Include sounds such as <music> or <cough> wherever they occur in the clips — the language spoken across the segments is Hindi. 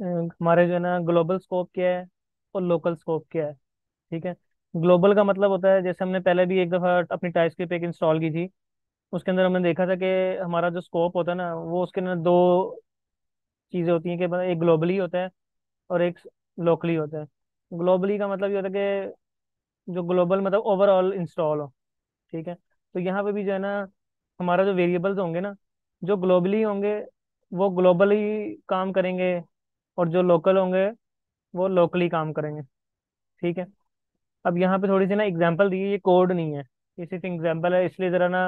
हमारे जो है ना ग्लोबल स्कोप क्या है और लोकल स्कोप क्या है, ठीक है? ग्लोबल का मतलब होता है, जैसे हमने पहले भी एक दफ़ा अपनी टाइपस्क्रिप्ट एक इंस्टॉल की थी, उसके अंदर हमने देखा था कि हमारा जो स्कोप होता है ना, वो उसके अंदर दो चीज़ें होती हैं कि मतलब एक ग्लोबली होता है और एक लोकली होता है। ग्लोबली का मतलब ये होता है कि जो ग्लोबल मतलब ओवरऑल इंस्टॉल हो, ठीक है? तो यहाँ पे भी जो है ना, हमारा जो वेरिएबल्स होंगे ना, जो ग्लोबली होंगे, वो ग्लोबली काम करेंगे और जो लोकल होंगे, वो लोकली काम करेंगे। ठीक है? अब यहाँ पे थोड़ी सी ना एग्जांपल दी है, ये कोड नहीं है। ये सिर्फ़ एग्जांपल है, इसलिए ज़रा ना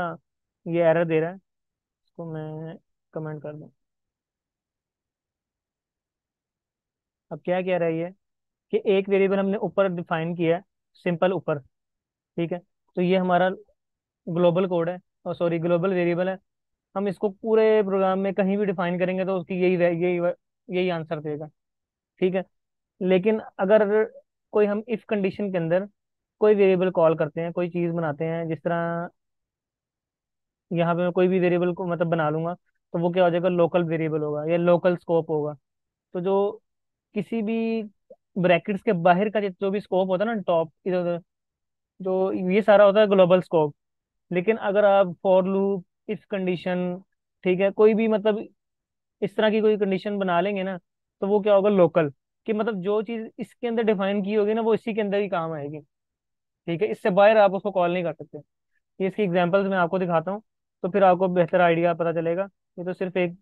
ये एरर दे रहा है। इसको मैं कमेंट कर दूँ। अब क्या कह रहा है ये? कि एक वेरिएबल हमने ऊपर डिफाइन किया है सिंपल ऊपर। ठीक है? तो ये हमारा ग्लोबल कोड है, और सॉरी ग्लोबल वेरिएबल है। हम इसको पूरे प्रोग्राम में कहीं भी डिफाइन करेंगे तो उसकी यही यही यही आंसर देगा। ठीक है? लेकिन अगर कोई हम इफ़ कंडीशन के अंदर कोई वेरिएबल कॉल करते हैं, कोई चीज़ बनाते हैं, जिस तरह यहाँ पे मैं कोई भी वेरिएबल को मतलब बना लूँगा तो वो क्या हो जाएगा? लोकल वेरिएबल होगा या लोकल स्कोप होगा। तो जो किसी भी ब्रैकेट्स के बाहर का जो भी स्कोप होता है ना टॉप इधर उधर जो ये सारा होता है ग्लोबल स्कोप लेकिन अगर आप फॉर लूप इफ़ कंडीशन ठीक है? कोई भी मतलब इस तरह की कोई कंडीशन बना लेंगे ना तो वो क्या होगा लोकल कि मतलब जो चीज़ इसके अंदर डिफाइन की होगी ना, वो इसी के अंदर ही काम आएगी। ठीक है, इससे बाहर आप उसको कॉल नहीं कर सकते। ये इसकी एग्जाम्पल्स मैं आपको दिखाता हूँ तो फिर आपको बेहतर आइडिया पता चलेगा। ये तो सिर्फ़ एक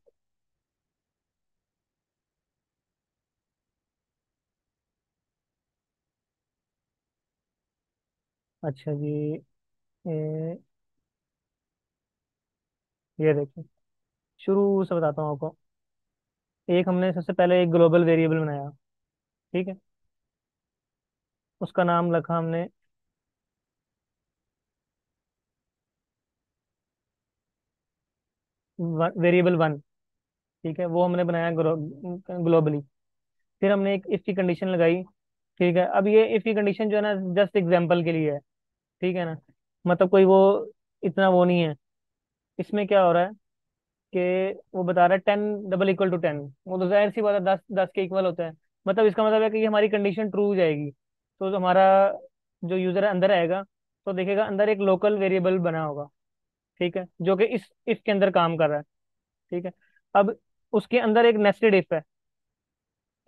अच्छा जी ये देखिए, शुरू से बताता हूँ आपको। एक हमने सबसे पहले एक ग्लोबल वेरिएबल बनाया, ठीक है? उसका नाम रखा हमने वेरिएबल वन, ठीक है? वो हमने बनाया ग्लोबली फिर हमने एक इफ़ की कंडीशन लगाई, ठीक है? अब ये इफ़ की कंडीशन जो है ना जस्ट एग्ज़ाम्पल के लिए है, ठीक है ना? मतलब कोई वो, इतना वो नहीं है। इसमें क्या हो रहा है? कि वो बता रहा है ten double equal to ten. वो तो ज़ाहिर सी बात है, दस दस के इक्वल होता है। मतलब इसका मतलब है कि हमारी कंडीशन ट्रू हो जाएगी। तो हमारा जो यूज़र अंदर आएगा तो देखेगा अंदर एक लोकल वेरिएबल बना होगा, ठीक है, जो कि इस इफ़ के अंदर काम कर रहा है, ठीक है। अब उसके अंदर एक नेस्टेड इफ़ है।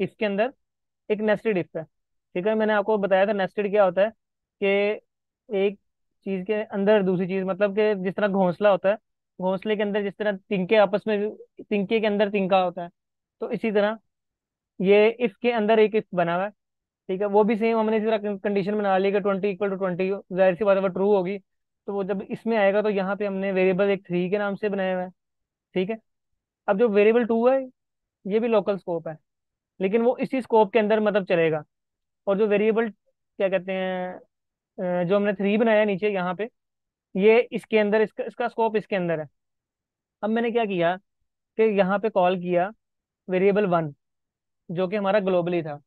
इफ़ के अंदर एक नेस्टेड इफ़ है, ठीक है। मैंने आपको बताया था नेस्टेड क्या होता है, कि एक चीज़ के अंदर दूसरी चीज़ मतलब कि जिस तरह घोंसला होता है घोंसले के अंदर जिस तरह तिनके आपस में, तिनके के अंदर तिनका होता है तो इसी तरह ये इफ़ के अंदर एक इफ़ बना हुआ है, ठीक है? वो भी सेम हमने इसी तरह कंडीशन बना ली कि ट्वेंटी इक्वल टू ट्वेंटी ज़ाहिर सी बात है वो ट्रू होगी तो वो जब इसमें आएगा तो यहाँ पे हमने वेरिएबल एक थ्री के नाम से बनाया हुआ है, ठीक है? अब जो वेरिएबल टू है, ये भी लोकल स्कोप है, लेकिन वो इसी स्कोप के अंदर मतलब चलेगा। और जो वेरिएबल क्या कहते हैं जो हमने थ्री बनाया नीचे, यहाँ पे ये इसके अंदर, इसका इसका स्कोप इसके अंदर है। अब मैंने क्या किया कि यहाँ पे कॉल किया वेरिएबल वन जो कि हमारा ग्लोबली था।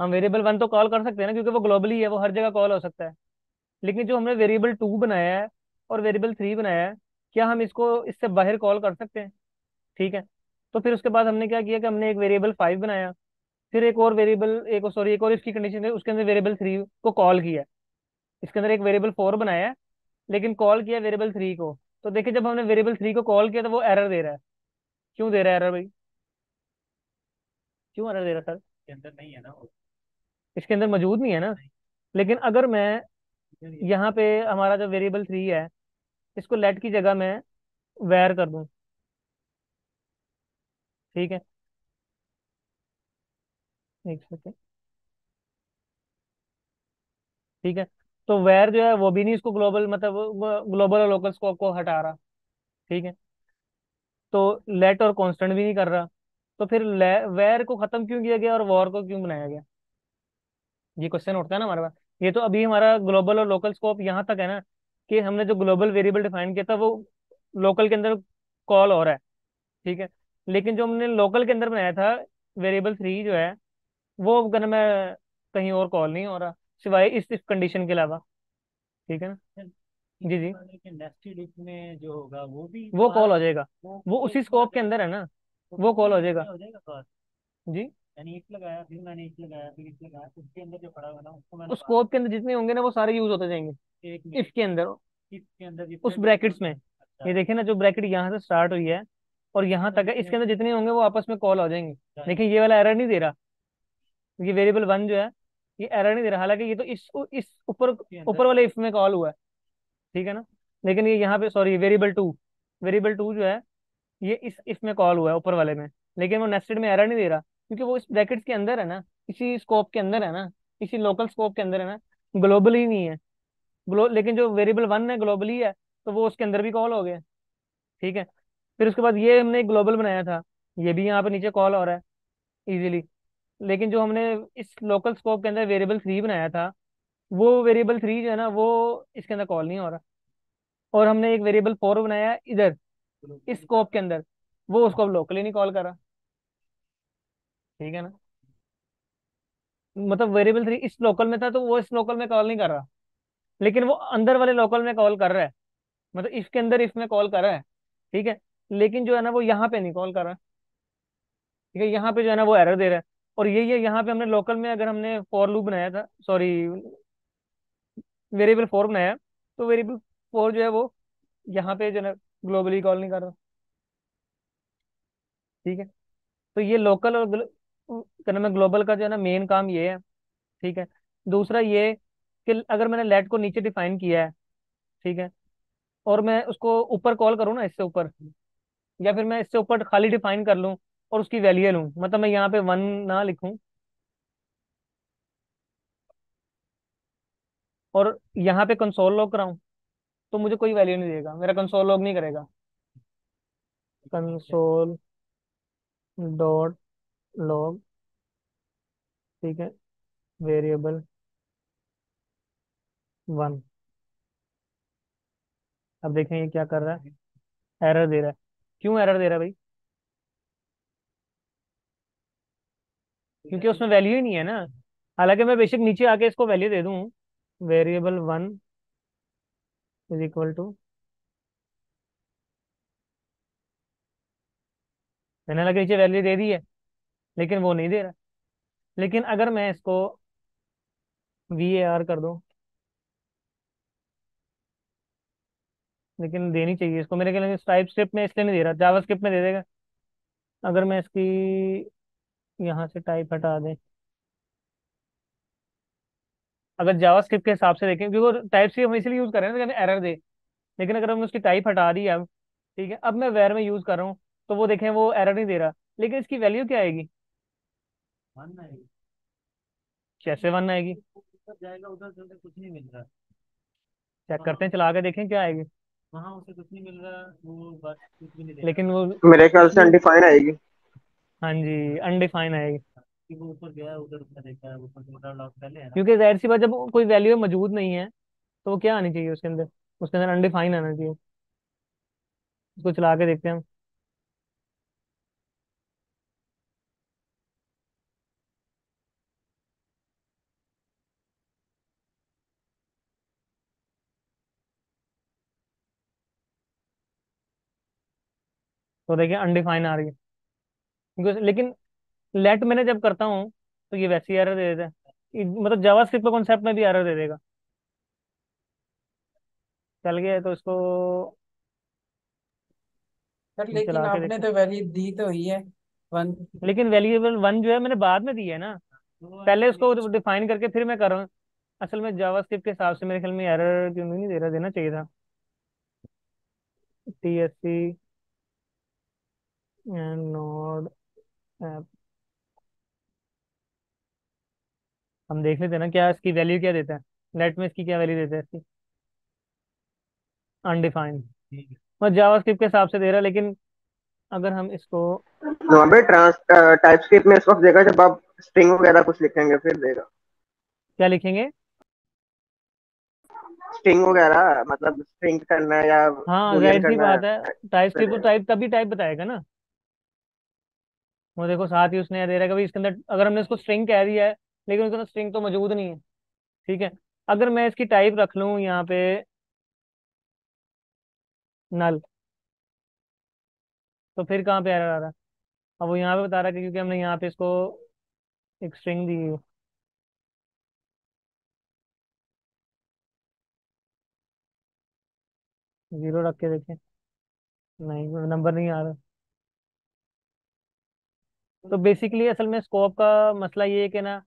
हम वेरिएबल वन तो कॉल कर सकते हैं ना, क्योंकि वो ग्लोबली है, वो हर जगह कॉल हो सकता है। लेकिन जो हमने वेरिएबल टू बनाया है और वेरिएबल थ्री बनाया है, क्या हम इसको, इससे बाहर कॉल कर सकते हैं? ठीक है। तो फिर उसके बाद हमने क्या किया कि हमने एक वेरिएबल फाइव बनाया। फिर एक और वेरिएबल एक सॉरी एक और इसकी कंडीशन उसके अंदर वेरिएबल थ्री को कॉल किया। इसके अंदर एक वेरिएबल फोर बनाया लेकिन कॉल किया वेरिएबल थ्री को। तो देखिए जब हमने वेरिएबल थ्री को कॉल किया तो वो एरर दे रहा है। क्यों दे रहा है एरर भाई? क्यों एरर दे रहा है सर अंदर नहीं है ना इसके अंदर मौजूद नहीं है ना? लेकिन अगर मैं यहाँ पे हमारा जो वेरिएबल थ्री है इसको लेट की जगह मैं वेर कर दूँ। ठीक है? एक सेकेंड ठीक है? तो वेर जो है वो भी नहीं इसको ग्लोबल मतलब ग्लोबल और लोकल स्कोप को हटा रहा, ठीक है? तो लेट और कांस्टेंट भी नहीं कर रहा। तो फिर वेर को खत्म क्यों किया गया और वॉर को क्यों बनाया गया? ये क्वेश्चन उठता है ना हमारे पास। ये तो अभी हमारा ग्लोबल और लोकल स्कोप यहाँ तक है ना कि हमने जो ग्लोबल वेरिएबल डिफाइन किया था वो लोकल के अंदर कॉल हो रहा है, ठीक है? लेकिन जो हमने लोकल के अंदर बनाया था वेरिएबल थ्री जो है, वो अगर मैं, कहीं और कॉल नहीं हो रहा। सिवाय इस इस कंडीशन के अलावा। ठीक है ना? जी जी। नेस्टेड इफ़ में जो होगा वो भी वो कॉल हो जाएगा। वो वो उसी स्कोप के अंदर है ना? वो कॉल हो जाएगा। हो जाएगा जी। मैंने एक लगाया फिर मैंने एक लगाया फिर एक लगाया उसके अंदर जो पड़ा हुआ ना उसको मैंने उस स्कोप के अंदर जितने होंगे ना वो सारे यूज़ होते जाएँगे। एक इफ़ के अंदर। इसके अंदर उस जितने ब्रैकेट्स में। अच्छा। ये देखिए ना जो ब्रैकेट यहाँ से स्टार्ट हुई है और यहाँ तक है इसके अंदर जितने होंगे वो आपस में कॉल हो जाएँगे। लेकिन ये वाला एरर नहीं दे रहा। ये वेरिएबल वन जो है ये एरर नहीं दे रहा। हालाँकि ये तो इस इस ऊपर ऊपर वाले इफ़ में कॉल हुआ है। ठीक है ना? लेकिन ये यहाँ पे sorry variable two variable two जो है ये इस इफ़ में कॉल हुआ है ऊपर वाले में। लेकिन वो नेस्टेड में एरर नहीं दे रहा क्योंकि वो इस ब्रैकेट्स के अंदर है ना इसी स्कोप के अंदर है ना इसी लोकल स्कोप के अंदर है ना ग्लोबली नहीं है। ग्लो लेकिन जो वेरिएबल वन है ग्लोबली है तो वो उसके अंदर भी कॉल हो गया। ठीक है? फिर उसके बाद ये हमने ग्लोबल बनाया था। ये भी यहाँ पे नीचे कॉल हो रहा है इजीली लेकिन जो हमने इस लोकल स्कोप के अंदर वेरिएबल थ्री बनाया था, वो वेरिएबल थ्री जो है ना, वो इसके अंदर कॉल नहीं हो रहा। और हमने एक वेरिएबल फोर बनाया इधर, इस स्कोप के अंदर, वो उसको अब लोकली नहीं कॉल कर रहा। ठीक है ना? मतलब वेरिएबल थ्री इस लोकल में था तो वो इस लोकल में कॉल नहीं कर रहा। लेकिन वो अंदर वाले लोकल में कॉल कर रहा है। मतलब इफ़ के अंदर इफ़ में कॉल कर रहा है। ठीक है? लेकिन जो है ना, वो यहाँ पे नहीं कॉल कर रहा। ठीक है? यहाँ पे जो है ना, वो एरर दे रहा है। और यही है, यहाँ पे हमने लोकल में अगर हमने फॉर लूप बनाया था सॉरी वेरिएबल फोर बनाया तो वेरिएबल फोर जो है वो यहाँ पे जो है ग्लोबली कॉल नहीं कर रहा। ठीक है? तो ये लोकल और क्या है ग्लोबल का जो है ना मेन काम ये है। ठीक है? दूसरा ये कि अगर मैंने लेट को नीचे डिफाइन किया है, ठीक है, और मैं उसको ऊपर कॉल करूँ ना, इससे ऊपर, या फिर मैं इससे ऊपर खाली डिफाइन कर लूँ और उसकी वैल्यू लूँ मतलब मैं यहाँ पे वन ना लिखूँ। और यहाँ पे कंसोल लॉग कराऊँ तो मुझे कोई वैल्यू नहीं देगा। मेरा कंसोल लॉग नहीं करेगा। कंसोल डॉट लॉग ठीक है वेरिएबल वन अब देखें ये क्या कर रहा है। एरर दे रहा है। क्यों एरर दे रहा है भाई? क्योंकि उसमें वैल्यू ही नहीं है ना। हालाँकि मैं बेशक नीचे आके इसको वैल्यू दे दूँ। Variable one is equal to मैंने लगे नीचे वैल्यू दे दी है, लेकिन वो नहीं दे रहा। लेकिन अगर मैं इसको वी आर कर दूँ, लेकिन देनी चाहिए इसको। मेरे ख्याल टाइप स्क्रिप्ट में इसलिए नहीं दे रहा, जावा स्क्रिप्ट में दे देगा। अगर मैं इसकी यहाँ से टाइप हटा दें। अगर जावा स्क्रिप्ट के हिसाब से देखें क्योंकि टाइप स्क्रिप्ट हम इसलिए यूज़ कर रहे हैं ना एरर दे। लेकिन अगर हमने उसकी टाइप हटा दी अब ठीक है अब मैं वेर में यूज़ कर रहा हूँ तो वो देखें वो एरर नहीं दे रहा। लेकिन इसकी वैल्यू क्या आएगी? वन है कैसे वन आएगी? जाएगा उधर से कुछ नहीं मिल रहा। चेक करते हैं चला के देखें क्या आएगी। वहाँ उसे कुछ नहीं मिल रहा वो बस कुछ भी नहीं लेकिन वो मेरे ख्याल से अनडिफाइन आएगी। हाँ जी अनडिफाइन आएगी कि वो ऊपर गया उधर उसने देखा ऊपर से उधर लॉक पहले है ना। क्योंकि ज़ाहिर सी बात जब कोई वैल्यू मौजूद नहीं है तो वो क्या आनी चाहिए उसके अंदर? उसके अंदर अनडिफाइन आना चाहिए। उसको चला के देखते हैं हम। तो देखिए अनडिफाइन आ रही है। लेकिन लेट मैंने जब करता हूँ तो ये वैसी एरर दे देता है। मतलब जावास्क्रिप्ट के कॉन्सेप्ट में भी एरर दे देगा। चल गया है तो इसको सर लेकिन आपने तो वैल्यू दी तो ही है। वन लेकिन वेरिएबल वन जो है मैंने बाद में दी है ना। पहले उसको डिफाइन करके फिर मैं कर रहा हूँ। असल में जावास्क्रिप्ट के हिसाब से मेरे ख्याल में एरर क्यों नहीं दे रहा देना चाहिए था। T S C and node हम देख लेते हैं ना क्या इसकी वैल्यू क्या देता है। लेट में इसकी क्या वैल्यू देता है इसकी? अनडिफाइंड ठीक है। और जावास्क्रिप्ट के हिसाब से दे रहा है लेकिन अगर हम इसको वहाँ पे ट्रांस टाइप स्क्रिप्ट में इस वक्त देगा जब आप स्ट्रिंग वगैरह कुछ लिखेंगे फिर देगा। क्या लिखेंगे? स्ट्रिंग वगैरह मतलब स्ट्रिंग करना या हाँ ज़ाहिर सी करना बात है है टाइप स्क्रिप्ट को टाइप तभी टाइप बताएगा ना। वो देखो साथ ही उसने दे रहा है इसके अंदर, अगर हमने इसको स्ट्रिंग कह दिया है, लेकिन उसके अंदर स्ट्रिंग तो मौजूद नहीं है, ठीक है? अगर मैं इसकी टाइप रख लूँ यहाँ पे नल तो फिर कहाँ पे आ रहा? है अब वो यहाँ पे बता रहा है क्योंकि हमने यहाँ पे इसको एक स्ट्रिंग दी है। ज़ीरो रख के देखें। नहीं नंबर नहीं आ रहा। तो बेसिकली असल में स्कोप का मसला ये है कि ना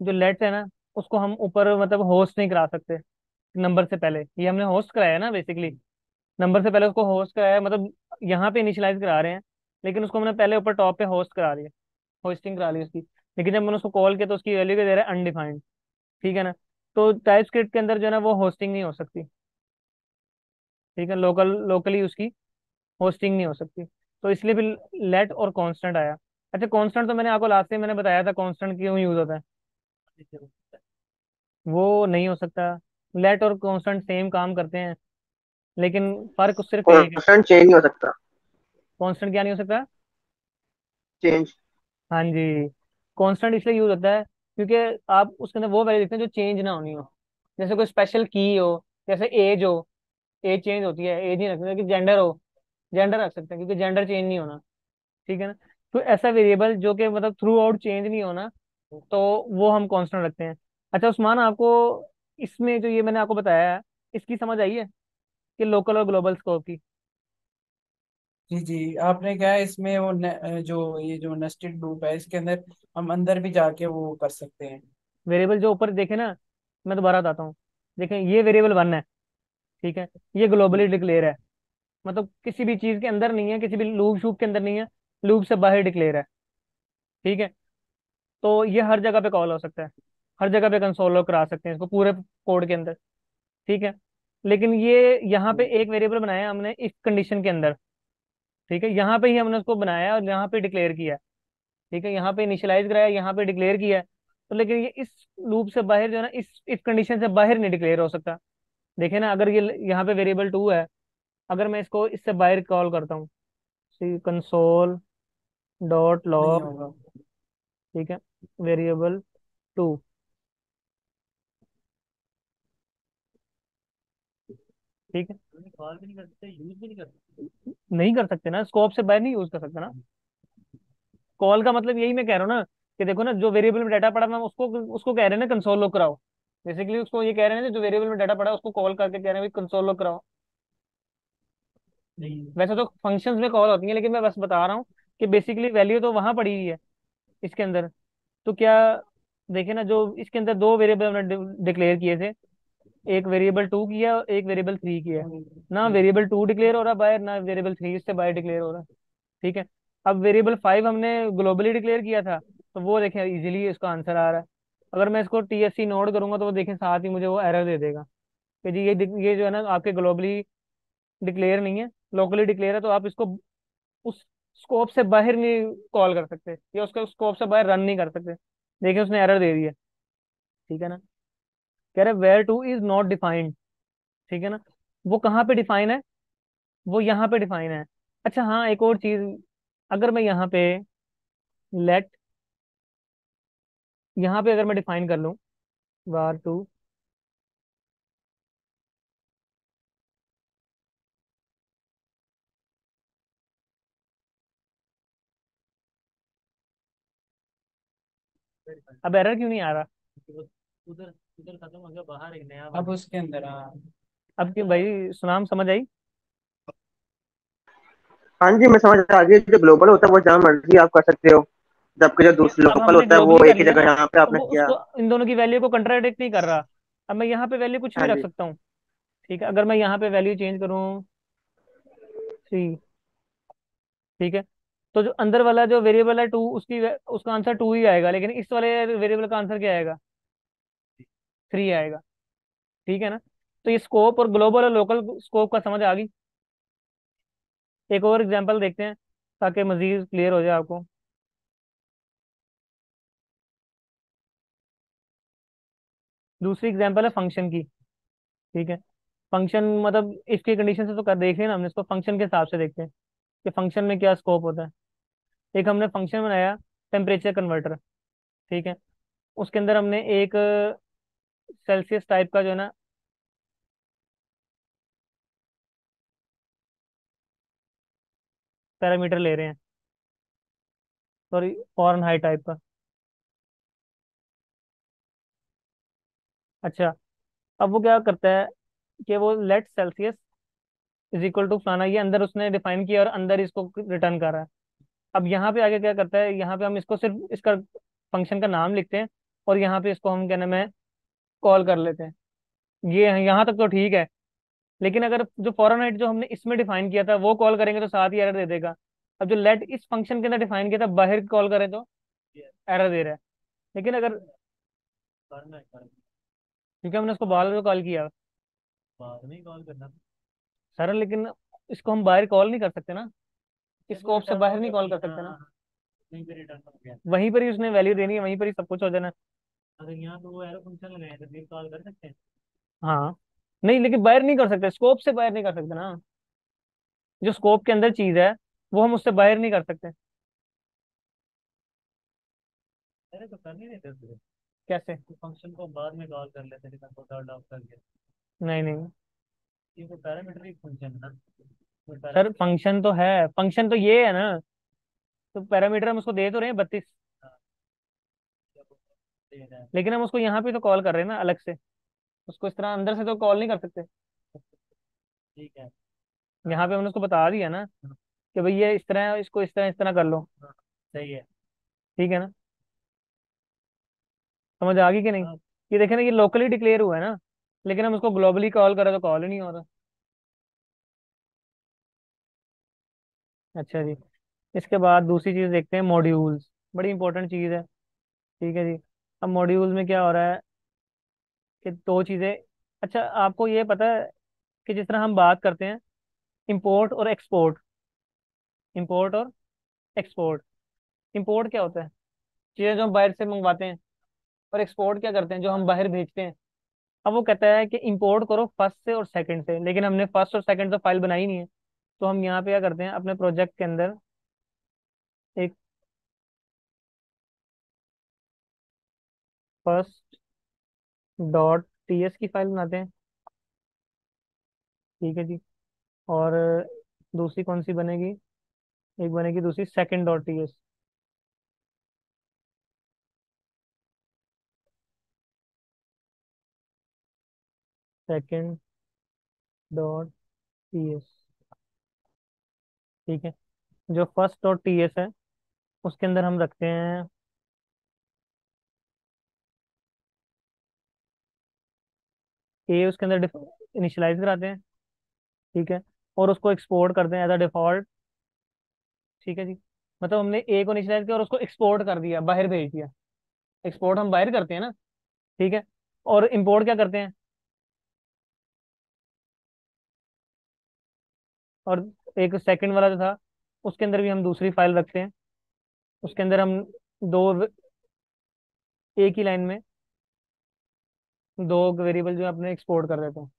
जो लेट्स है ना उसको हम ऊपर मतलब होस्ट नहीं करा सकते नंबर से पहले। ये हमने होस्ट कराया है ना बेसिकली नंबर से पहले उसको होस्ट कराया है, मतलब यहाँ पे इनिशियलाइज करा रहे हैं लेकिन उसको हमने पहले ऊपर टॉप पे होस्ट करा दिया होस्टिंग करा ली उसकी। लेकिन जब मैंने उसको कॉल किया तो उसकी वैल्यू क्या दे रहा है? अनडिफाइंड ठीक है ना? तो टाइप स्क्रिप्ट के अंदर जो है ना वो होस्टिंग नहीं हो सकती। ठीक है? लोकल लोकली उसकी होस्टिंग नहीं हो सकती। तो इसलिए भी लेट और कॉन्स्टेंट आया। अच्छा कॉन्स्टेंट तो मैंने आपको लास्ट में मैंने बताया था कॉन्स्टेंट क्यों यूज़ होता है। वो नहीं हो सकता। लेट और कांस्टेंट सेम काम करते हैं लेकिन फ़र्क सिर्फ़ कांस्टेंट चेंज हो सकता। कांस्टेंट क्या नहीं हो सकता? चेंज हाँ जी। कांस्टेंट इसलिए यूज़ होता है क्योंकि आप उसके अंदर वो वैल्यू देखते हैं जो चेंज ना होनी हो। जैसे कोई स्पेशल की हो जैसे एज हो एज चेंज होती है। एज नहीं रख सकते कि जेंडर हो। जेंडर रख सकते हैं क्योंकि जेंडर चेंज नहीं होना ठीक है ना? तो ऐसा वेरिएबल जो कि मतलब थ्रू आउट चेंज नहीं होना तो वो हम कॉन्स्टेंट रखते हैं। अच्छा उस्मान आपको इसमें जो ये मैंने आपको बताया है इसकी समझ आई है कि लोकल और ग्लोबल स्कोप की? जी जी आपने क्या है इसमें वो ने, जो ये जो नेस्टेड लूप है इसके अंदर हम अंदर भी जाके वो कर सकते हैं। वेरिएबल जो ऊपर देखे ना मैं दोबारा बताता हूँ। देखें ये वेरिएबल वन है ठीक है? ये ग्लोबली डिक्लेयर है। मतलब किसी भी चीज़ के अंदर नहीं है, किसी भी लूप शूप के अंदर नहीं है, लूप से बाहर डिक्लेयर है। ठीक है? तो ये हर जगह पे कॉल हो सकता है। हर जगह पे कंसोल करा सकते हैं इसको पूरे कोड के अंदर। ठीक है? लेकिन ये यहाँ पे एक वेरिएबल बनाया हमने इफ़ कंडीशन के अंदर। ठीक है? यहाँ पे ही हमने उसको बनाया और यहाँ पे डिक्लेयर किया ठीक है? यहाँ पे इनिशियलाइज कराया, यहाँ पे डिक्लेयर किया तो लेकिन ये इस लूप से बाहर जो है ना, इस इफ़ कंडीशन से बाहर नहीं डिक्लेयर हो सकता। देखे ना, अगर ये यहाँ पे वेरिएबल टू है अगर मैं इसको इससे बाहर कॉल करता हूँ सी कंसोल डॉट लॉग ठीक है वेरिएबल टू। ठीक है। कॉल भी नहीं कर सकते यूज़ भी नहीं कर सकते। नहीं कर सकते ना स्कोप से बाहर नहीं यूज़ कर सकते ना। कॉल का मतलब यही मैं कह रहा हूँ ना कि देखो ना जो वेरिएबल में डाटा पड़ा मैं उसको उसको कह रहे हैं ना कंसोल लॉग कराओ। बेसिकली उसको ये कह रहे हैं ना जो वेरिएबल में डाटा पड़ा उसको कॉल करके कह रहे हैं कंसोल लॉग कराओ। वैसे तो फ़ंक्शंस में कॉल होती है लेकिन मैं बस बता रहा हूँ कि बेसिकली वैल्यू तो वहाँ पड़ी हुई है इसके अंदर। तो क्या देखे ना जो इसके अंदर दो वेरिएबल हमने डिक्लेयर किए थे। एक वेरिएबल टू किया और एक वेरिएबल थ्री किया ना वेरिएबल टू डिक्लेयर हो रहा बाहर ना वेरिएबल थ्री इससे बाहर डिक्लेयर हो रहा। है ठीक है? अब वेरिएबल फाइव हमने ग्लोबली डिक्लेयर किया था तो वो देखें इजीली इसका आंसर आ रहा है। अगर मैं इसको टी एस सी नोट करूँगा तो वो देखें साथ ही मुझे वो एरर दे देगा। कि जी ये ये जो है ना आपके ग्लोबली डिक्लेयर नहीं है। लोकली डिक्लेयर है तो आप इसको उस स्कोप से बाहर नहीं कॉल कर सकते, या उसके स्कोप से बाहर रन नहीं कर सकते। देखिए, उसने एरर दे दी है। ठीक है ना? कह रहे where two is not defined ठीक है ना? वो कहाँ पे डिफाइन है? वो यहाँ पे डिफाइन है। अच्छा हाँ एक और चीज़, अगर मैं यहाँ पे लेट यहाँ पे अगर मैं डिफाइन कर लूँ वार टू अब एरर क्यों नहीं आ रहा? उधर उधर खत्म हो गया बाहर एक नया अब उसके अंदर हाँ। अब क्यों भाई सुनाम समझ आई? हाँ जी मैं समझ आ गई जो ग्लोबल होता है वो जहाँ मर्ज़ी आप कर सकते हो। जबकि जो दूसरा लोकल होता है वो एक ही जगह यहाँ पे आपने किया। इन दोनों की वैल्यू को कंट्राडिक्ट नहीं कर रहा। अब मैं यहाँ पे वैल्यू कुछ भी हाँ रख सकता हूँ। ठीक है अगर मैं यहाँ पे वैल्यू चेंज करूँ थ्री ठीक है? तो जो अंदर वाला जो वेरिएबल है टू उसकी उसका आंसर टू ही आएगा, लेकिन इस वाले वेरिएबल का आंसर क्या आएगा? थ्री आएगा। ठीक है ना? तो ये स्कोप और ग्लोबल और लोकल स्कोप का समझ आ गई? एक और एग्जांपल देखते हैं, ताकि मजीद क्लियर हो जाए आपको। दूसरी एग्जांपल है फ़ंक्शन की। ठीक है? फ़ंक्शन मतलब इसकी कंडीशन से तो कर देख रहे हैं ना हमने, इसको फ़ंक्शन के हिसाब से देखते हैं। कि फ़ंक्शन में क्या स्कोप होता है? एक हमने फ़ंक्शन बनाया टेम्परेचर कन्वर्टर ठीक है? उसके अंदर हमने एक सेल्सियस टाइप का जो है ना पैरामीटर ले रहे हैं। सॉरी फॉरन हाई टाइप का। अच्छा अब वो क्या करता है कि वो let celsius is equal to फलाना ये अंदर उसने डिफाइन किया और अंदर इसको रिटर्न कर रहा है। अब यहाँ पे आगे क्या करता है यहाँ पे हम इसको सिर्फ़ इसका फ़ंक्शन का नाम लिखते हैं और यहाँ पे इसको हम क्या नाम है कॉल कर लेते हैं। ये यहाँ तक तो ठीक है लेकिन अगर जो फॉरेनहाइट जो हमने इसमें डिफाइन किया था वो कॉल करेंगे तो साथ ही एरर दे देगा। अब जो लेट इस फ़ंक्शन के अंदर डिफाइन किया था बाहर कॉल करें तो एरर दे रहा है। लेकिन अगर क्योंकि हमने उसको बाहर में कॉल किया। बाद में कॉल करना सर लेकिन इसको हम बाहर कॉल नहीं कर सकते ना। स्कोप से बाहर नहीं कॉल कर सकते ना। हाँ, वहीं पर ही उसने वैल्यू देनी है वहीं पर ही सब कुछ हो जाना। अगर यहाँ पे वो एरो फ़ंक्शन लगाए तो फिर कॉल कर सकते हैं। हाँ। नहीं लेकिन बाहर नहीं कर सकते स्कोप से बाहर नहीं कर सकते ना। जो स्कोप के अंदर चीज़ है वो हम उससे बाहर नहीं कर सकते। अरे तो कर नहीं देते कैसे? फ़ंक्शन को बाद में कॉल कर लेते नहीं नहीं। सर फ़ंक्शन तो है। फ़ंक्शन तो ये है ना। तो पैरामीटर हम उसको दे तो रहे हैं बत्तीस। है। लेकिन हम उसको यहाँ पे तो कॉल कर रहे हैं ना अलग से। उसको इस तरह अंदर से तो कॉल नहीं कर सकते। ठीक है। यहाँ पे हमने उसको बता दिया ना कि भाई ये इस तरह है इसको इस तरह इस तरह कर लो। हाँ, सही है। ठीक है ना? समझ आ गई कि नहीं? हाँ। ये देखे ना ये लोकली डिक्लेयर हुआ है ना। लेकिन हम उसको ग्लोबली कॉल करें तो कॉल ही नहीं हो रहा। अच्छा जी। इसके बाद दूसरी चीज़ देखते हैं मॉड्यूल्स बड़ी इंपॉर्टेंट चीज़ है। ठीक है जी। अब मॉड्यूल्स में क्या हो रहा है कि दो चीज़ें। अच्छा आपको ये पता है कि जिस तरह हम बात करते हैं इंपोर्ट और एक्सपोर्ट इंपोर्ट और एक्सपोर्ट इंपोर्ट क्या होता है? चीज़ें जो हम बाहर से मंगवाते हैं और एक्सपोर्ट क्या करते हैं, जो हम बाहर भेजते हैं। अब वो कहता है कि इंपोर्ट करो फ़र्स्ट से और सेकंड से, लेकिन हमने फ़र्स्ट और सेकंड से फ़ाइल बनाई नहीं है। तो हम यहाँ पे क्या करते हैं, अपने प्रोजेक्ट के अंदर एक फ़र्स्ट डॉट टी की फ़ाइल बनाते हैं। ठीक है जी। और दूसरी कौन सी बनेगी? एक बनेगी दूसरी second dot T S second dot T S ठीक है? जो फ़र्स्ट डॉट टी एस है, उसके अंदर हम रखते हैं ए उसके अंदर इनिशियलाइज कराते हैं। ठीक है? और उसको एक्सपोर्ट करते हैं एज अ डिफ़ॉल्ट ठीक है जी? मतलब हमने ए को इनिशियलाइज किया और उसको एक्सपोर्ट कर दिया, बाहर भेज दिया। एक्सपोर्ट हम बाहर करते हैं ना? ठीक है? और इंपोर्ट क्या करते हैं? और एक सेकंड वाला जो था, उसके अंदर भी हम दूसरी फ़ाइल रखते हैं। उसके अंदर हम दो एक ही लाइन में दो वेरिएबल जो अपने एक्सपोर्ट कर देते हैं।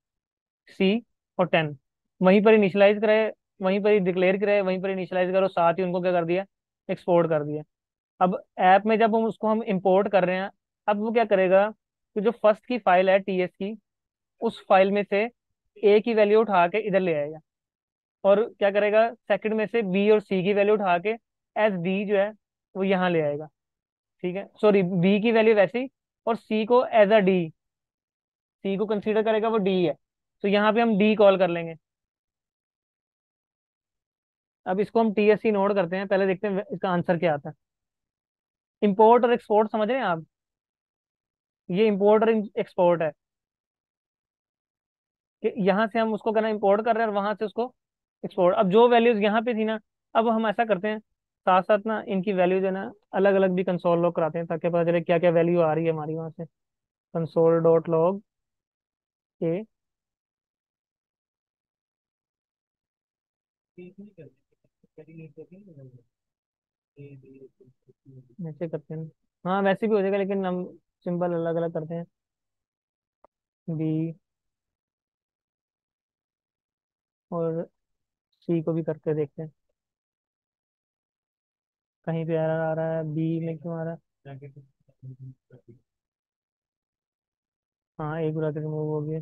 सी और टेन वहीं पर इनिशलाइज कराए, वहीं पर ही डिक्लेयर कराए, वहीं पर इनिशियलाइज करो, साथ ही उनको क्या कर दिया? एक्सपोर्ट कर दिया। अब ऐप में जब हम उसको हम इंपोर्ट कर रहे हैं, अब वो क्या करेगा कि जो फ़र्स्ट की फ़ाइल है टीएस की, उस फ़ाइल में से ए की वैल्यू उठा के इधर ले आएगा। और क्या करेगा? सेकंड में से बी और सी की वैल्यू उठा के एज डी जो है, वो यहाँ ले आएगा। ठीक है? सॉरी बी की वैल्यू वैसी और सी को एज अ डी सी को कंसीडर करेगा वो डी है तो यहाँ पे हम डी कॉल कर लेंगे। अब इसको हम टी एस सी नोट करते हैं। पहले देखते हैं इसका आंसर क्या आता है। इम्पोर्ट और एक्सपोर्ट समझ रहे हैं आप? ये इम्पोर्ट और एक्सपोर्ट है। कि यहाँ से हम उसको करना इंपोर्ट कर रहे हैं और वहाँ से उसको एक्सपोर्ट अब जो वैल्यूज़ यहाँ पे थी ना, अब हम ऐसा करते हैं साथ साथ ना इनकी वैल्यू जो है ना अलग अलग भी कंसोल लॉग कराते हैं ताकि पता चले क्या क्या वैल्यू आ रही है हमारी वहाँ से। कंसोल डॉट लॉग के नहीं करते हैं। हाँ वैसे भी हो जाएगा, लेकिन हम सिंपल अलग अलग करते हैं। बी और सी को भी करके देखते हैं। कहीं पे एरर आ रहा है बी में क्यों आ रहा है? करते हैं। एक ब्रैकेट रिमूव हो गया।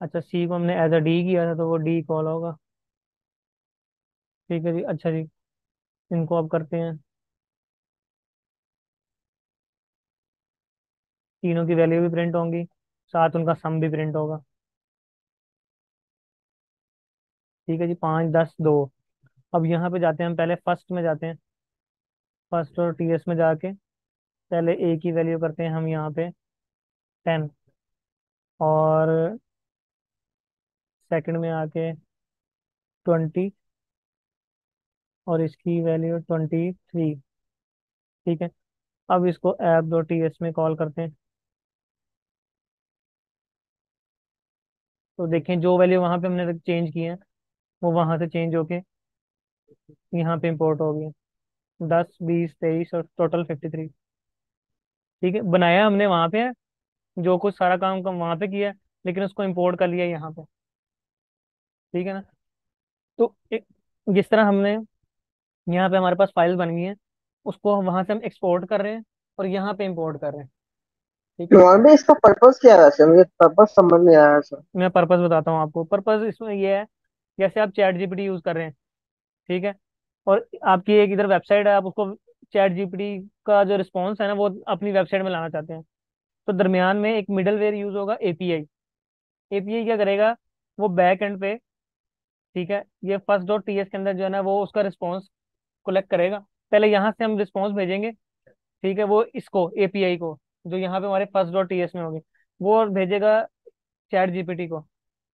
अच्छा सी को हमने एज अ डी किया था तो वो डी कॉल होगा। ठीक है जी अच्छा जी। इनको अब करते हैं। तीनों की वैल्यू भी प्रिंट होंगी, साथ उनका सम भी प्रिंट होगा। ठीक है जी, पाँच, दस, दो। अब यहाँ पे जाते हैं हम, पहले फ़र्स्ट में जाते हैं। फ़र्स्ट और टीएस में जाके पहले ए की वैल्यू करते हैं हम यहाँ पे टेन और सेकंड में आके ट्वेंटी और इसकी वैल्यू ट्वेंटी थ्री ठीक है? अब इसको ऐप डॉट टी एस में कॉल करते हैं। तो देखें, जो वैल्यू वहाँ पे हमने चेंज की है वो वहाँ से चेंज होके यहाँ पे इम्पोर्ट हो गई दस बीस तेईस और टोटल फिफ्टी थ्री ठीक है बनाया हमने वहाँ पे है जो कुछ सारा काम कम वहाँ पे किया है लेकिन उसको इम्पोर्ट कर लिया यहाँ पे। ठीक है ना? तो एक, जिस तरह हमने यहाँ पे हमारे पास फ़ाइल बन गई है उसको हम वहाँ से हम एक्सपोर्ट कर रहे हैं और यहाँ पे इम्पोर्ट कर रहे हैं। ठीक है? इसका पर्पस क्या है वैसे? मुझे पर्पस समझ नहीं आया सर। मैं पर्पस बताता हूँ आपको। पर्पस इसमें ये है जैसे आप चैट जीपीटी यूज़ कर रहे हैं, ठीक है? और आपकी एक इधर वेबसाइट है, आप उसको चैट जीपीटी का जो रिस्पॉन्स है ना, वो अपनी वेबसाइट में लाना चाहते हैं। तो दरमियान में एक मिडलवेयर यूज़ होगा एपीआई। एपीआई क्या करेगा? वो बैक एंड पे, ठीक है? ये फ़र्स्ट डॉट टीएस के अंदर जो है ना, वो उसका रिस्पॉन्स कलेक्ट करेगा। पहले यहाँ से हम रिस्पॉन्स भेजेंगे, ठीक है? वो इसको, एपीआई को, जो यहाँ पे हमारे फ़र्स्ट डॉट टीएस में होगी, वो भेजेगा चैट जीपीटी को।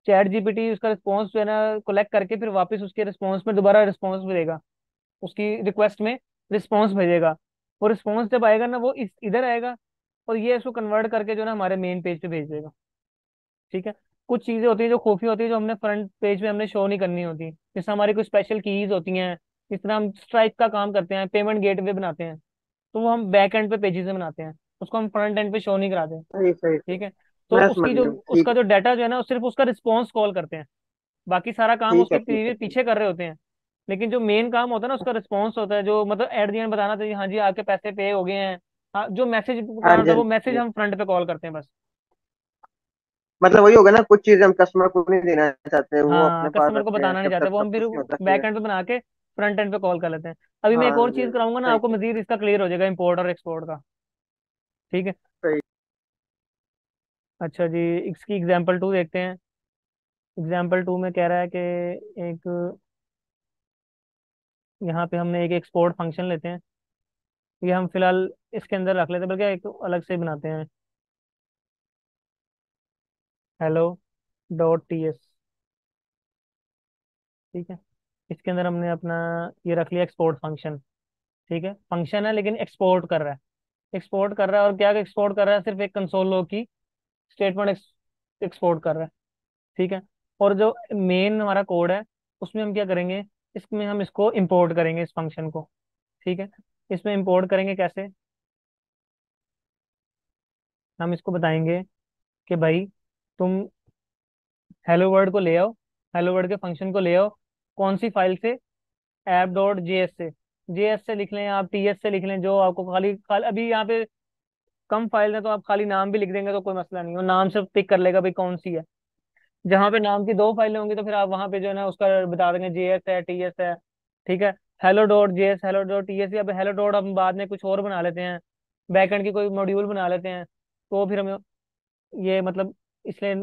चैट जीपीटी उसका रिस्पॉन्स जो है ना कलेक्ट करके फिर वापस उसके रिस्पॉन्स में दोबारा रिस्पॉन्स भेजेगा। उसकी रिक्वेस्ट में रिस्पॉन्स भेजेगा। वो रिस्पॉन्स जब आएगा ना वो इस इधर आएगा और ये इसको कन्वर्ट करके जो है ना हमारे मेन पेज पे भेज देगा। ठीक है? कुछ चीज़ें होती हैं जो खुफी होती है जो हमने फ्रंट पेज में हमने शो नहीं करनी होती। जैसे हमारी कुछ स्पेशल कीज होती हैं जिस तरह हम स्ट्राइक का काम करते हैं पेमेंट गेटवे बनाते हैं तो वो हम बैक एंड पे पेजेस में बनाते हैं। उसको हम फ्रंट एंड पे शो नहीं कराते। ठीक है? तो उसकी जो उसका जो डाटा जो है ना सिर्फ़ उसका रिस्पॉन्स कॉल करते हैं। बाकी सारा काम उसके है पीछे कर रहे होते हैं। लेकिन जो मेन काम होता है ना उसका रिस्पॉन्स होता है जो मतलब एट दी एंड बताना चाहिए हाँ जी आपके पैसे पे हो गए हैं। हाँ जो मैसेज हाँ करना है हाँ वो मैसेज हम फ्रंट पे कॉल करते हैं बस। मतलब वही होगा ना कुछ चीज़ें हम कस्टमर को नहीं देना चाहते वो हाँ अपने कस्टमर को बताना नहीं चाहते वो हम फिर बैक एंड पे बना के फ्रंट एंड पे कॉल कर लेते हैं। अभी मैं एक हाँ और चीज़ कराऊँगा ना आपको मजीद इसका क्लियर हो जाएगा इम्पोर्ट और एक्सपोर्ट का। ठीक है? अच्छा जी, इसकी एग्ज़ाम्पल टू देखते हैं। एग्ज़ाम्पल टू में कह रहा है कि एक यहाँ पे हमने एक एक्सपोर्ट फ़ंक्शन लेते हैं। ये हम फ़िलहाल इसके अंदर रख लेते हैं, बल्कि एक अलग से बनाते हैं। हेलो डॉट टी एस ठीक है, इसके अंदर हमने अपना ये रख लिया एक्सपोर्ट फ़ंक्शन ठीक है फ़ंक्शन है लेकिन एक्सपोर्ट कर रहा है। एक्सपोर्ट कर रहा है और क्या एक्सपोर्ट कर रहा है? सिर्फ़ एक कंसोल लॉग की स्टेटमेंट एक्सपोर्ट कर रहा है, ठीक है? और जो मेन हमारा कोड है, उसमें हम क्या करेंगे? इसमें हम इसको इंपोर्ट करेंगे इस फ़ंक्शन को, ठीक है? इसमें इंपोर्ट करेंगे कैसे? हम इसको बताएँगे कि भाई, तुम हेलो वर्ड को ले आओ हेलो वर्ड के फ़ंक्शन को ले आओ, कौन सी फ़ाइल से? App dot J S J. S S से लिख लें आप टी एस से लिख लें, जो आपको खाली खाली, अभी यहाँ पे कम फ़ाइल है तो आप खाली नाम भी लिख देंगे तो कोई मसला नहीं हो। नाम से पिक कर लेगा भाई कौन सी है। जहाँ पे नाम की दो फाइलें होंगी तो फिर आप वहाँ पे जो है ना उसका बता देंगे जे एस है टी एस है, ठीक है? Hello dot J S hello dot T S या हेलो डॉट हम बाद में कुछ और बना लेते हैं। बैकएंड की कोई मॉड्यूल बना लेते हैं। तो फिर हमें ये मतलब इसलिए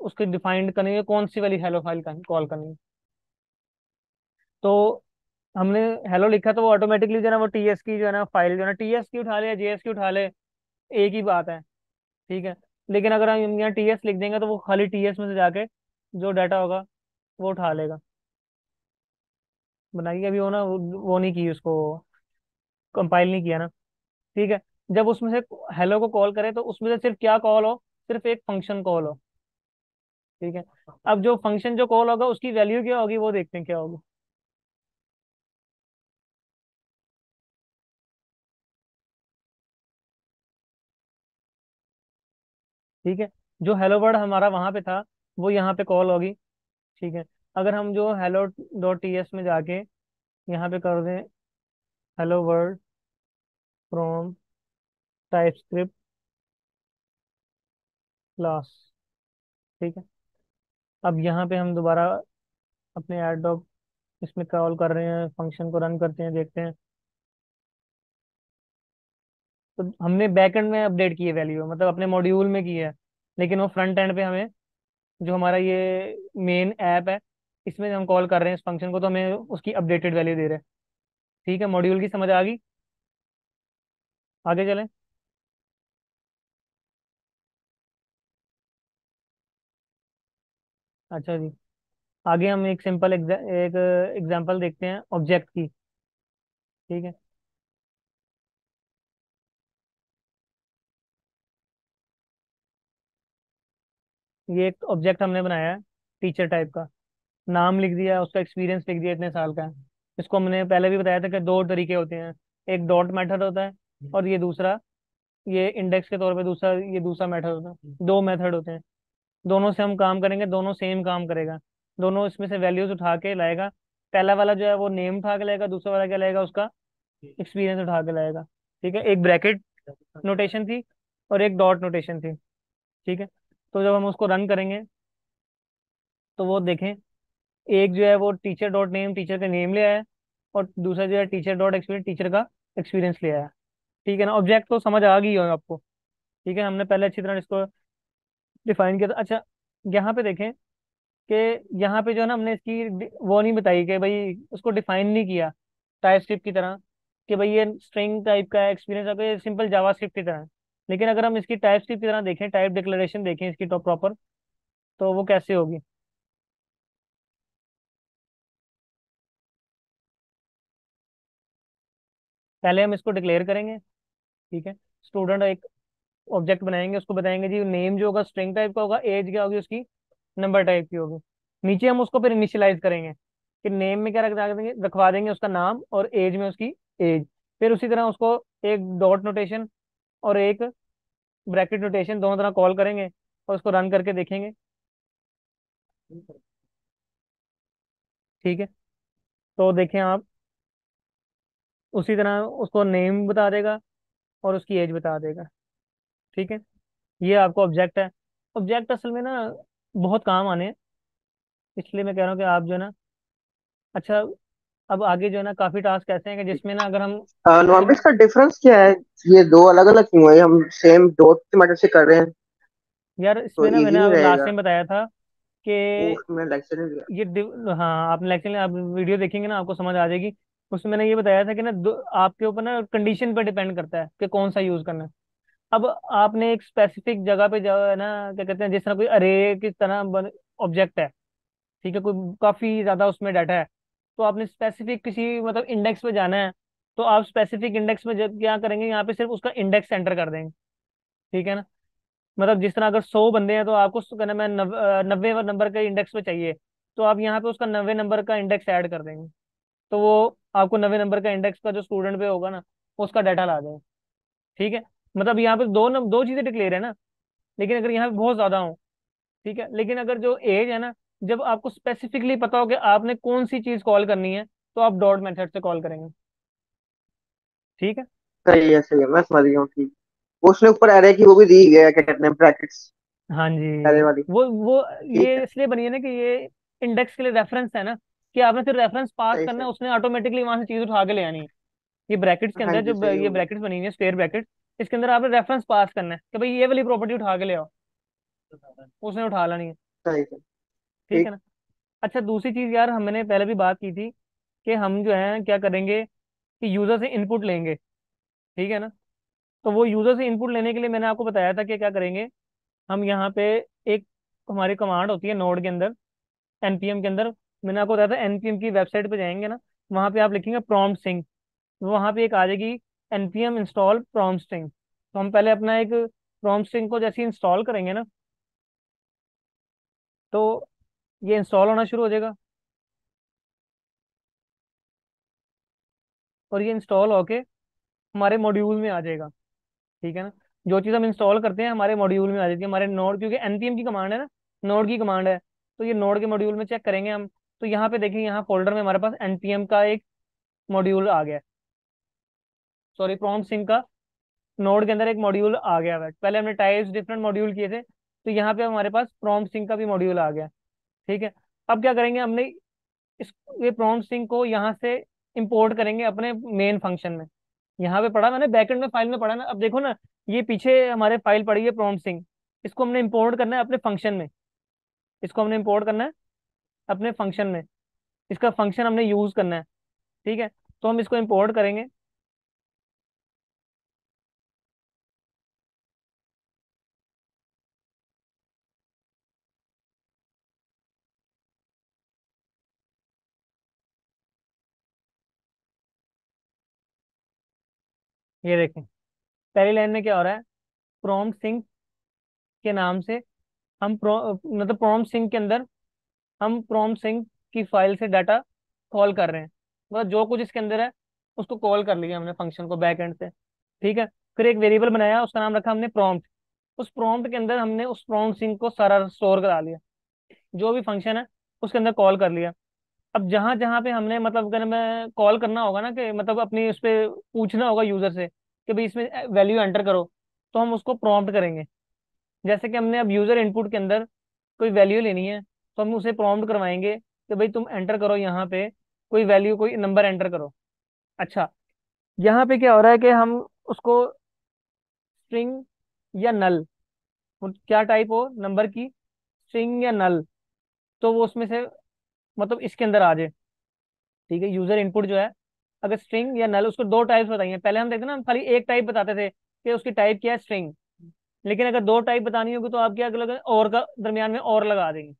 उसको डिफाइंड करनी है, कौन सी वाली हेलो फ़ाइल कॉल करनी है। तो हमने हेलो लिखा तो वो ऑटोमेटिकली जो है ना वो टीएस की जो है ना फ़ाइल जो है ना टीएस की उठा ले जेएस की उठा ले। एक ही बात है, ठीक है? लेकिन अगर हम यहाँ टीएस लिख देंगे तो वो खाली टीएस में से जाके जो डाटा होगा वो उठा लेगा। बनाइए अभी वो ना, वो नहीं की उसको कंपाइल नहीं किया ना, ठीक है? जब उसमें से हेलो को कॉल करे तो उसमें से सिर्फ़ क्या कॉल हो? सिर्फ़ एक फ़ंक्शन कॉल हो, ठीक है? अब जो फ़ंक्शन जो कॉल होगा उसकी वैल्यू क्या होगी वो देखते हैं क्या होगी। ठीक है? जो हेलो वर्ड हमारा वहाँ पे था, वो यहाँ पे कॉल होगी, ठीक है? अगर हम जो हेलो डॉट टी एस में जाके यहाँ पे कर दें hello word from typescript class ठीक है? अब यहाँ पे हम दोबारा अपने एड डॉक इसमें कॉल कर रहे हैं फ़ंक्शन को रन करते हैं, देखते हैं। तो हमने बैकएंड में अपडेट की है वैल्यू मतलब अपने मॉड्यूल में की है। लेकिन वो फ्रंट एंड पे हमें जो हमारा ये मेन ऐप है, इसमें हम कॉल कर रहे हैं इस फ़ंक्शन को तो हमें उसकी अपडेटेड वैल्यू दे रहे हैं। ठीक है मॉड्यूल की समझ आ गई? आगे चलें। अच्छा जी। आगे हम एक सिंपल एक एग्ज़ाम्पल देखते हैं ऑब्जेक्ट की। ठीक है। ये एक ऑब्जेक्ट हमने बनाया है टीचर टाइप का। नाम लिख दिया, उसका एक्सपीरियंस लिख दिया इतने साल का। इसको हमने पहले भी बताया था कि दो तरीके होते हैं। एक डॉट मेथड होता है और ये दूसरा, ये इंडेक्स के तौर पे दूसरा, ये दूसरा मेथड होता है। दो मेथड होते हैं। दोनों से हम काम करेंगे, दोनों सेम काम करेगा। दोनों इसमें से वैल्यूज़ उठा के लाएगा। पहला वाला जो है वो नेम उठा के लाएगा, दूसरा वाला क्या लाएगा, उसका एक्सपीरियंस उठा के लाएगा। ठीक है? एक ब्रैकेट नोटेशन थी और एक डॉट नोटेशन थी। ठीक है? तो जब हम उसको रन करेंगे तो वो देखें, एक जो है वो टीचर डॉट नेम टीचर का नेम ले आया और दूसरा जो है टीचर डॉट एक्सपीरियंस टीचर का एक्सपीरियंस ले आया ठीक है ना? ऑब्जेक्ट तो समझ आ गई हो आपको। ठीक है? हमने पहले अच्छी तरह इसको डिफाइन किया था। अच्छा यहाँ पे देखें कि यहाँ पे जो है ना हमने इसकी वो नहीं बताई कि भाई उसको डिफाइन नहीं किया टाइप स्क्रिप्ट की तरह, कि भाई ये स्ट्रिंग टाइप का एक्सपीरियंस आपका ये सिंपल जावा की तरह है। लेकिन अगर हम इसकी टाइप की तरह देखें टाइप डिक्लेरेशन देखें इसकी टॉप प्रॉपर तो वो कैसे होगी? पहले हम इसको डिक्लेयर करेंगे, ठीक है? स्टूडेंट एक ऑब्जेक्ट बनाएँगे, उसको बताएँगे, जी नेम जो होगा स्ट्रिंग टाइप का होगा एज क्या होगी उसकी नंबर टाइप की होगी। नीचे हम उसको फिर इनिशियलाइज करेंगे, कि नेम में क्या रख देंगे, रखवा देंगे उसका नाम और एज में उसकी एज फिर उसी तरह उसको एक डॉट नोटेशन और एक ब्रैकेट नोटेशन दोनों तरह कॉल करेंगे और उसको रन करके देखेंगे। ठीक है? तो देखें आप, उसी तरह उसको नेम बता देगा और उसकी एज बता देगा। ठीक है? ये आपको ऑब्जेक्ट है। ऑब्जेक्ट असल में ना बहुत काम आने हैं। इसलिए मैं कह रहा हूँ कि आप जो है ना अच्छा अब आगे जो है ना काफ़ी टास्क ऐसे हैं कि जिसमें ना अगर हम नॉर्मल इसका डिफरेंस क्या है? ये दो अलग अलग क्यों है? हम सेम डॉट की मदद से कर रहे हैं। यार इसमें तो ना मैंने लास्ट टाइम बताया था कि ये हाँ आप लेक्चर आप वीडियो देखेंगे ना आपको समझ आ जाएगी। उसमें मैंने ये बताया था कि ना आपके ऊपर ना कंडीशन पर डिपेंड करता है कि कौन सा यूज़ करना है। अब आपने एक स्पेसिफिक जगह पे जो है ना क्या कहते हैं जिस तरह कोई अरे की तरह ऑब्जेक्ट है ठीक है कोई काफ़ी ज़्यादा उसमें डाटा है तो आपने स्पेसिफिक किसी मतलब इंडेक्स पे जाना है तो आप स्पेसिफिक इंडेक्स में जब क्या करेंगे यहाँ पे सिर्फ़ उसका इंडेक्स एंटर कर देंगे ठीक है ना? मतलब जिस तरह अगर सौ बंदे हैं तो आपको कहना मैं नब, नब्बे नंबर के इंडेक्स पे चाहिए। तो आप यहाँ पे उसका नब्बे नंबर का इंडेक्स ऐड कर देंगे। तो वो आपको नब्बे नंबर का इंडेक्स का जो स्टूडेंट पे होगा ना उसका डाटा ला देगा ठीक है? मतलब यहाँ पे दो दो चीज़ें डिक्लेयर है ना लेकिन अगर यहाँ पे बहुत ज़्यादा हो ठीक है? लेकिन अगर जो एज है ना जब आपको स्पेसिफिकली पता हो कि आपने कौन सी चीज़ कॉल करनी है तो आप डॉट मेथड से कॉल करेंगे। ठीक है? सही है सही है मैं समझ गया हूँ ठीक। उसने ऊपर एरे की वो भी दी गया क्या कहते हैं ब्रैकेट्स हाँ जी। एरे वाली। वो वो ये इसलिए बनी है ना कि ये इंडेक्स के लिए रेफरेंस है ना कि आपने सिर्फ़ रेफरेंस पास करना है उसने ऑटोमेटिकली वहाँ से चीज़ उठा के ले आनी है। ये ब्रैकेट्स के हाँ अंदर जी जो सही ये ब्रैकेट्स बनी हुई है स्क्वायर ब्रैकेट इसके अंदर आपने रेफरेंस पास करना है कि भाई ये वाली प्रॉपर्टी उठा के ले आओ। उसने उठा लानी है। सही सही। ठीक है ना? अच्छा दूसरी चीज़ यार हमने पहले भी बात की थी कि हम जो है क्या करेंगे कि यूज़र से इनपुट लेंगे ठीक है ना? तो वो यूज़र से इनपुट लेने के लिए मैंने आपको बताया था कि क्या करेंगे हम यहाँ पे एक हमारी कमांड होती है नोड के अंदर एनपीएम के अंदर मैंने आपको बताया था एनपीएम की वेबसाइट पे जाएँगे ना वहाँ पे आप लिखेंगे प्रॉम्प्ट स्ट्रिंग वहाँ पे एक आ जाएगी एनपीएम इंस्टॉल प्रॉम्प्ट स्ट्रिंग तो हम पहले अपना एक प्रॉम्प्ट स्ट्रिंग को जैसे इंस्टॉल करेंगे ना तो ये इंस्टॉल होना शुरू हो जाएगा। और ये इंस्टॉल होके हमारे मॉड्यूल में आ जाएगा, ठीक है ना? जो चीज़ हम इंस्टॉल करते हैं, हमारे मॉड्यूल में आ जाती है। हमारे नोड क्योंकि एनपीएम की कमांड है ना नोड की कमांड है तो ये नोड के मॉड्यूल में चेक करेंगे हम। तो यहाँ पे देखिए, यहाँ फोल्डर में हमारे पास एनपीएम का एक मॉड्यूल आ गया। सॉरी प्रॉम्प्ट सिंह का नोड के अंदर एक मॉड्यूल आ गया। पहले हमने टाइप्स डिफरेंट मॉड्यूल किए थे तो यहाँ पे हमारे पास प्रॉम्प्ट सिंह का भी मॉड्यूल आ गया। ठीक है? अब क्या करेंगे, हमने इस, ये प्रॉम्प्ट सिंह को यहाँ से इंपोर्ट करेंगे अपने मेन फ़ंक्शन में। यहाँ पे पढ़ा मैंने बैकेंड में फ़ाइल में पढ़ा ना, अब देखो ना, ये पीछे हमारे फ़ाइल पड़ी है प्रॉम्प्ट सिंह इसको हमने इंपोर्ट करना है अपने फ़ंक्शन में। इसको हमने इंपोर्ट करना है अपने फ़ंक्शन में। इसका फ़ंक्शन हमने यूज़ करना है, ठीक है? तो हम इसको इंपोर्ट करेंगे। ये देखें, पहली लाइन में क्या हो रहा है? प्रोम सिंह के नाम से हम प्रो मतलब प्रोम सिंह के अंदर हम प्रोम सिंह की फ़ाइल से डाटा कॉल कर रहे हैं। मतलब जो कुछ इसके अंदर है, उसको कॉल कर लिया हमने फ़ंक्शन को बैक एंड से। ठीक है? फिर एक वेरिएबल बनाया, उसका नाम रखा हमने प्रॉम्प्ट उस प्रॉम्प्ट के अंदर हमने उस प्रॉम्प्ट सिंह को सारा स्टोर करा लिया। जो भी फ़ंक्शन है, उसके अंदर कॉल कर लिया। अब जहाँ जहाँ पे हमने मतलब अगर मैं कॉल करना होगा ना कि मतलब अपनी उस पर पूछना होगा यूज़र से कि भाई इसमें वैल्यू एंटर करो तो हम उसको प्रॉम्प्ट करेंगे। जैसे कि हमने अब यूज़र इनपुट के अंदर कोई वैल्यू लेनी है तो हम उसे प्रॉम्प्ट करवाएँगे कि भाई तुम एंटर करो यहाँ पे, कोई वैल्यू कोई नंबर एंटर करो। अच्छा यहाँ पे क्या हो रहा है कि हम उसको स्ट्रिंग या नल क्या टाइप हो नंबर की स्ट्रिंग या नल तो वो उसमें से मतलब इसके अंदर आ जाए। ठीक है यूज़र इनपुट जो है, अगर स्ट्रिंग या नल उसको दो टाइप्स बताइए। पहले हम देखते ना, खाली एक टाइप बताते थे कि उसकी टाइप क्या है स्ट्रिंग लेकिन अगर दो टाइप बतानी होगी तो आप क्या लगा, और का दरमियान में और लगा देंगे।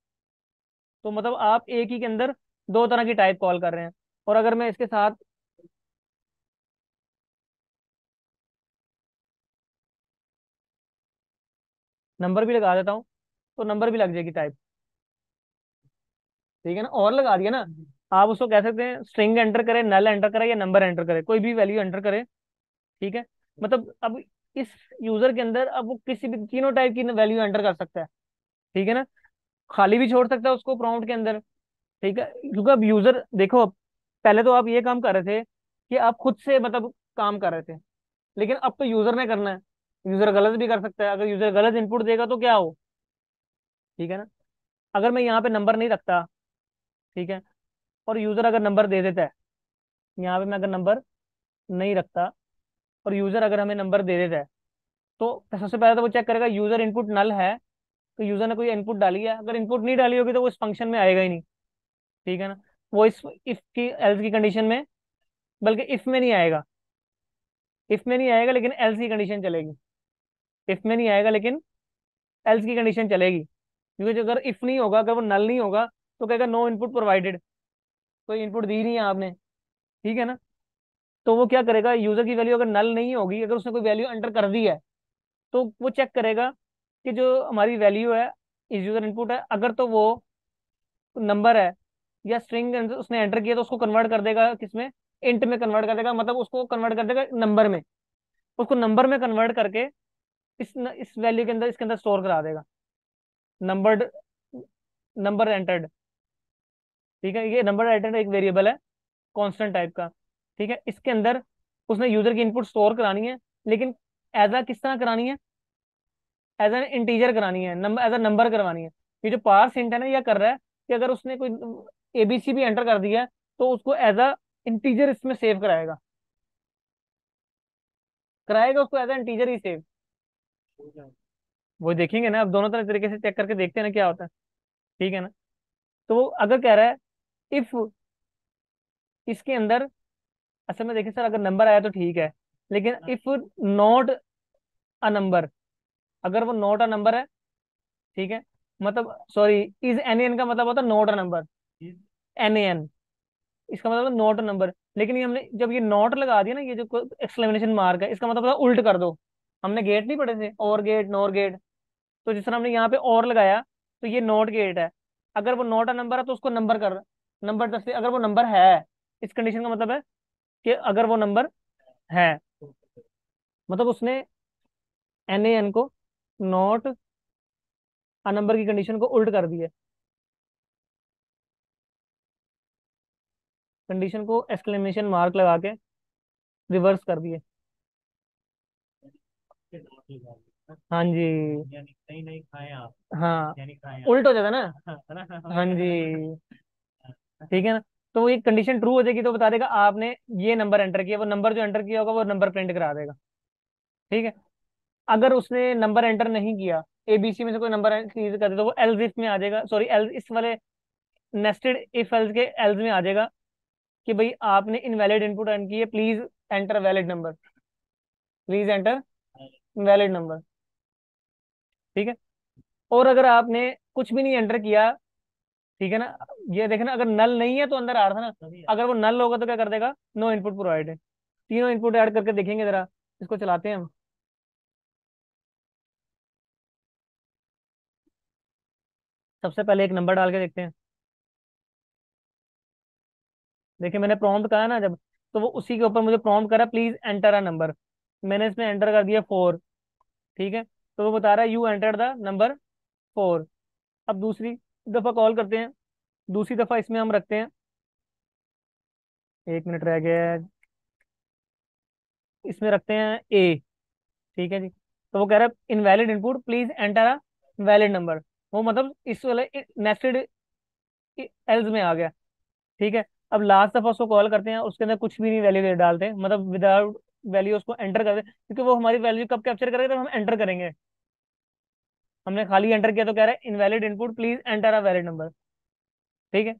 तो मतलब आप एक ही के अंदर दो तरह की टाइप कॉल कर रहे हैं। और अगर मैं इसके साथ नंबर भी लगा देता हूँ तो नंबर भी लग जाएगी टाइप ठीक है ना? और लगा दिया ना। आप उसको कह सकते हैं स्ट्रिंग एंटर करे नल एंटर करे या नंबर एंटर करे, कोई भी वैल्यू एंटर करे, ठीक है? मतलब अब इस यूज़र के अंदर अब वो किसी भी, तीनों टाइप की वैल्यू एंटर कर सकता है, ठीक है ना? खाली भी छोड़ सकता है उसको प्रॉम्प्ट के अंदर, ठीक है? क्योंकि अब यूज़र देखो, पहले तो आप ये काम कर रहे थे कि आप खुद से मतलब काम कर रहे थे, लेकिन अब तो यूज़र ने करना है। यूज़र गलत भी कर सकता है। अगर यूज़र गलत इनपुट देगा तो क्या हो? ठीक है ना? अगर मैं यहाँ पे नंबर नहीं रखता ठीक है? और यूज़र अगर नंबर दे देता है, यहाँ पे मैं अगर नंबर नहीं रखता और यूज़र अगर हमें नंबर दे देता है तो सबसे पहले तो वो चेक करेगा यूज़र इनपुट नल है तो यूज़र ने कोई इनपुट डाली है? अगर इनपुट नहीं डाली होगी तो वो इस फ़ंक्शन में आएगा ही नहीं, ठीक है ना? वो इस इफ़ की एल्स की कंडीशन में, बल्कि इफ़ में नहीं आएगा। इफ़ में नहीं आएगा, लेकिन एल्स की कंडीशन चलेगी। इफ़ में नहीं आएगा, लेकिन एल्स की कंडीशन चलेगी। क्योंकि अगर इफ़ नहीं होगा, अगर वो नल नहीं होगा तो कहेगा नो इनपुट प्रोवाइडेड कोई इनपुट दी नहीं है आपने। ठीक है ना? तो वो क्या करेगा यूज़र की वैल्यू अगर नल नहीं होगी अगर उसने कोई वैल्यू एंटर कर दी है तो वो चेक करेगा कि जो हमारी वैल्यू है इस यूज़र इनपुट है अगर तो वो नंबर है या स्ट्रिंग उसने एंटर किया तो उसको कन्वर्ट कर देगा किसमें? इंट में कन्वर्ट कर देगा मतलब उसको कन्वर्ट कर देगा नंबर में। उसको नंबर में कन्वर्ट करके इस न, इस वैल्यू के अंदर इसके अंदर स्टोर करा देगा। नंबर्ड नंबर एंटर्ड ठीक है? ये नंबर एंटर्ड एक वेरिएबल है कांस्टेंट टाइप का। ठीक है? इसके अंदर उसने यूज़र की इनपुट स्टोर करानी है, लेकिन एज अ किस तरह करानी है? एज एन इंटीजर करानी है नंबर एज अ नंबर करवानी है। ये जो पार्स इंट है ना यह कर रहा है कि अगर उसने कोई एबीसी भी एंटर कर दिया तो उसको एज अ इंटीजर इसमें सेव कराएगा। कराएगा उसको एज अ इंटीजर ही सेव वो देखेंगे ना, अब दोनों तरह तरीके से चेक करके देखते हैं ना क्या होता है। ठीक है ना? तो वो अगर कह रहा है इफ़ इसके अंदर असल में देखिए सर अगर नंबर आया तो ठीक है लेकिन इफ़ नॉट अ नंबर अगर वो नॉट अ नंबर है ठीक है मतलब सॉरी इज़ एन एन का मतलब होता है not a number. N N इसका मतलब नॉट अ नंबर लेकिन ये हमने जब ये नॉट लगा दिया ना ये जो एक्सक्लेमेशन मार्क है इसका मतलब होता उल्ट कर दो हमने गेट नहीं पढ़े थे और गेट नॉर गेट तो जिस तरह हमने यहाँ पे और लगाया तो ये नॉट गेट है अगर वो नॉट अ नंबर है तो उसको नंबर कर नंबर दस अगर वो नंबर है इस कंडीशन का मतलब है कि अगर वो नंबर है मतलब उसने एन ए एन को नॉट अ नंबर की कंडीशन को उल्ट कर दिया कंडीशन को एक्सक्लेमेशन मार्क लगा के रिवर्स कर दिए हाँ। जी। नहीं नहीं खाए आप। हाँ उल्ट हो जाता ना? <laughs> हाँ जी। ठीक है ना? तो वो एक कंडीशन ट्रू हो जाएगी तो बता देगा, आपने ये नंबर एंटर किया, वो नंबर जो एंटर किया होगा, वो नंबर प्रिंट करा देगा। ठीक है? अगर उसने नंबर एंटर नहीं किया एबीसी में से कोई नंबर कर दे तो वो एल्स इफ़ में आ जाएगा। सॉरी एल्स इस वाले नेस्टेड इफ़ एल्स के एल्स में आ जाएगा कि भाई आपने इनवैलिड इनपुट एंटर की है please enter valid number please enter valid number ठीक है? और अगर आपने कुछ भी नहीं एंटर किया ठीक है ना? ये देखना अगर नल नहीं है तो अंदर आ रहा था ना। अगर वो नल होगा तो क्या कर देगा? नो इनपुट प्रोवाइड है तीनों इनपुट ऐड करके देखेंगे जरा। इसको चलाते हैं हम। सबसे पहले एक नंबर डाल के देखते हैं। देखिए मैंने प्रॉम्प्ट कहा ना जब तो वो उसी के ऊपर मुझे प्रॉम्प्ट करा प्लीज़ एंटर अ नंबर मैंने इसमें एंटर कर दिया फोर ठीक है? तो वो बता रहा है you enter the number four अब दूसरी दफ़ा कॉल करते हैं, दूसरी दफ़ा इसमें हम रखते हैं। एक मिनट रह गया इसमें रखते हैं ए ठीक है जी। तो वो कह रहा है invalid input please enter a valid number वो मतलब इस वाले नेस्टेड एल्स में आ गया, ठीक है। अब लास्ट दफ़ा उसको कॉल करते हैं, उसके अंदर कुछ भी नहीं वैल्यू डालते मतलब विदाउट वैल्यू उसको एंटर करते क्योंकि वो हमारी वैल्यू कब कैप्चर करेगा तो हम एंटर करेंगे। हमने खाली एंटर किया तो कह रहा है invalid input please enter a valid number ठीक है?